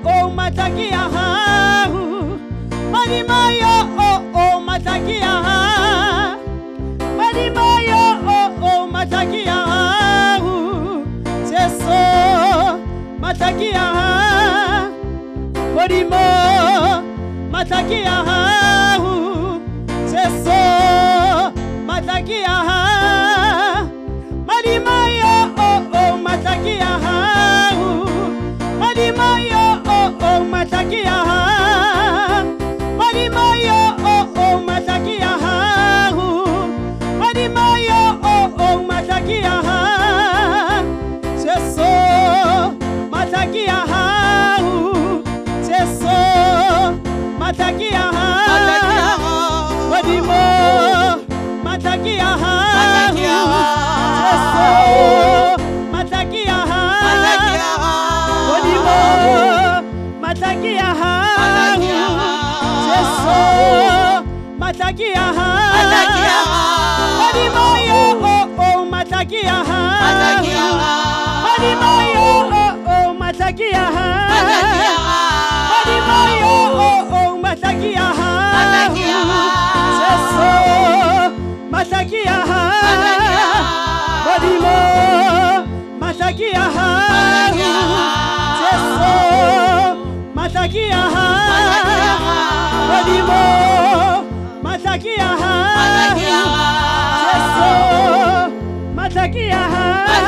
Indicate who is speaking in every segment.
Speaker 1: matlaki ya hao modimo yo oh matlaki ya hao Madima yo oh oh mataki ya hau. Jesu mataki ya hau. Madima mataki ya hau. Jesu mataki ya hau oh oh mataki ya hau Madima yo oh oh mataki ya hau Madima yo oh oh mataki ya hau Madima yo oh oh mataki ya hau Jesu mataki ya hau Madima mataki ya hau Jesu mataki ya hau Madima mataki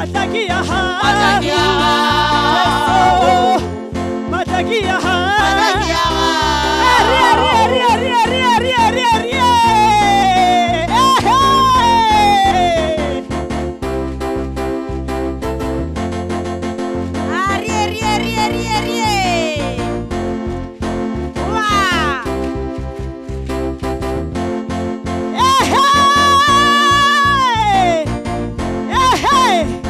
Speaker 1: oh mataki ya hau Madima yo oh oh mataki ya hau Madima yo oh oh mataki ya hau Madima yo oh oh mataki ya hau Jesu mataki ya hau Jesu mataki ya hau Madima mataki ya hau Jesu mataki ya hau Ari, ari, ari, ari, ari, ari, ari,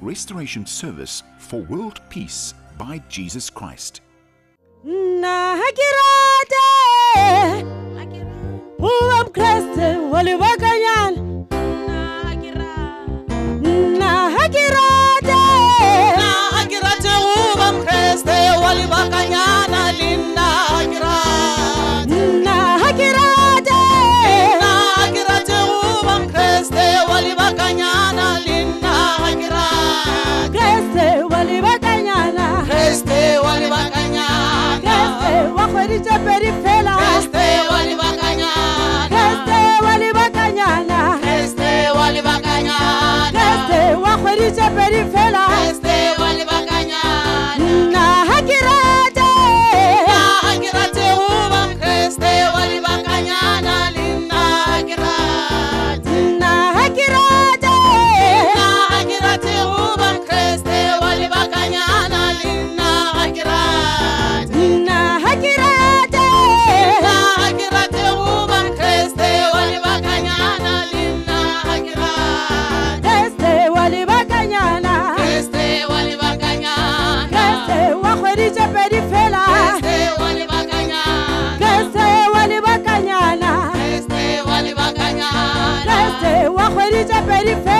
Speaker 2: Restoration Service for World Peace by Jesus Christ.
Speaker 1: pedi fela este wa lebakanyana este wa lebakanyana este wa lebakanyana este wa kgweditše pedi.
Speaker 3: diferente.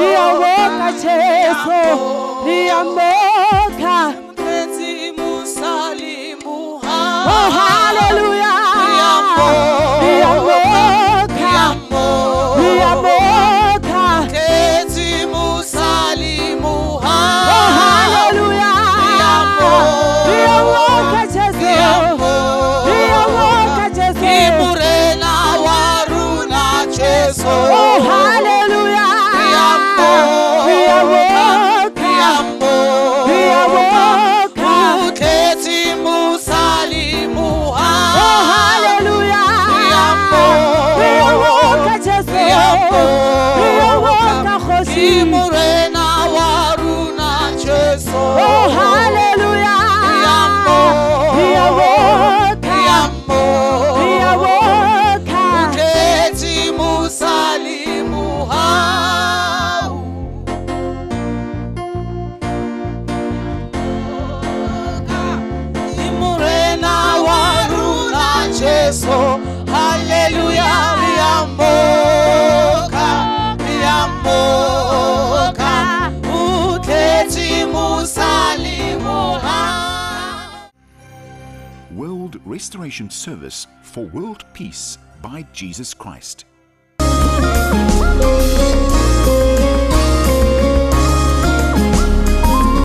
Speaker 3: Niamoka Yesu,
Speaker 2: niamoka restoration service for world peace by Jesus Christ.